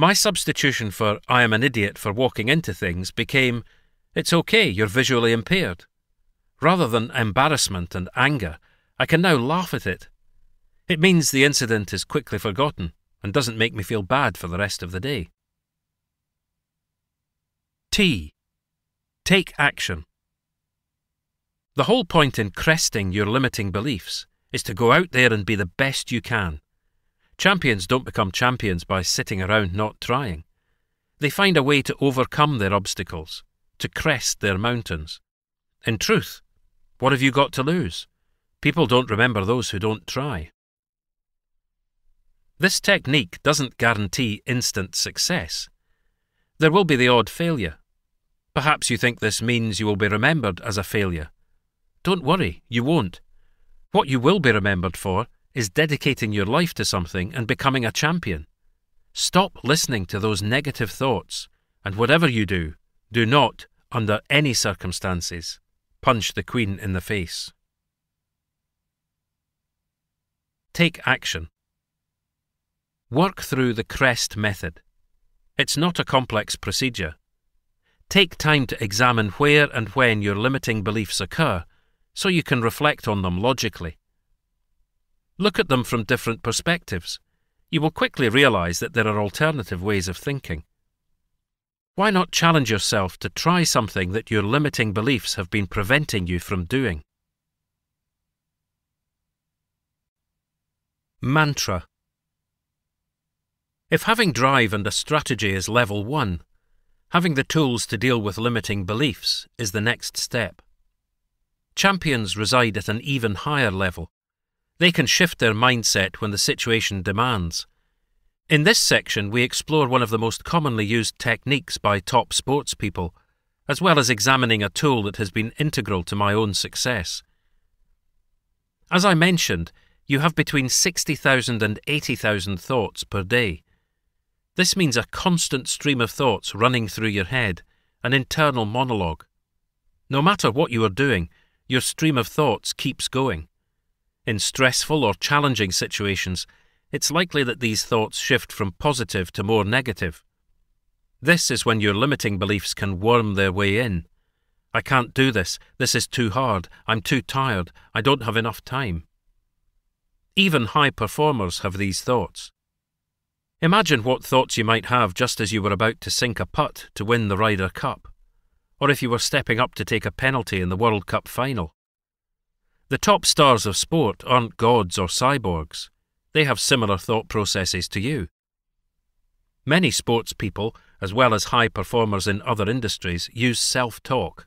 My substitution for I am an idiot for walking into things became it's okay, you're visually impaired. Rather than embarrassment and anger, I can now laugh at it. It means the incident is quickly forgotten and doesn't make me feel bad for the rest of the day. T. Take action. The whole point in cresting your limiting beliefs is to go out there and be the best you can. Champions don't become champions by sitting around not trying. They find a way to overcome their obstacles, to crest their mountains. In truth, what have you got to lose? People don't remember those who don't try. This technique doesn't guarantee instant success. There will be the odd failure. Perhaps you think this means you will be remembered as a failure. Don't worry, you won't. What you will be remembered for is dedicating your life to something and becoming a champion. Stop listening to those negative thoughts, and whatever you do, do not, under any circumstances, punch the Queen in the face. Take action. Work through the CREST method. It's not a complex procedure. Take time to examine where and when your limiting beliefs occur so you can reflect on them logically. Look at them from different perspectives. You will quickly realize that there are alternative ways of thinking. Why not challenge yourself to try something that your limiting beliefs have been preventing you from doing? Mantra If having drive and a strategy is level one, having the tools to deal with limiting beliefs is the next step. Champions reside at an even higher level they can shift their mindset when the situation demands. In this section, we explore one of the most commonly used techniques by top sports people, as well as examining a tool that has been integral to my own success. As I mentioned, you have between 60,000 and 80,000 thoughts per day. This means a constant stream of thoughts running through your head, an internal monologue. No matter what you are doing, your stream of thoughts keeps going. In stressful or challenging situations, it's likely that these thoughts shift from positive to more negative. This is when your limiting beliefs can worm their way in. I can't do this, this is too hard, I'm too tired, I don't have enough time. Even high performers have these thoughts. Imagine what thoughts you might have just as you were about to sink a putt to win the Ryder Cup, or if you were stepping up to take a penalty in the World Cup final. The top stars of sport aren't gods or cyborgs. They have similar thought processes to you. Many sports people, as well as high performers in other industries, use self talk.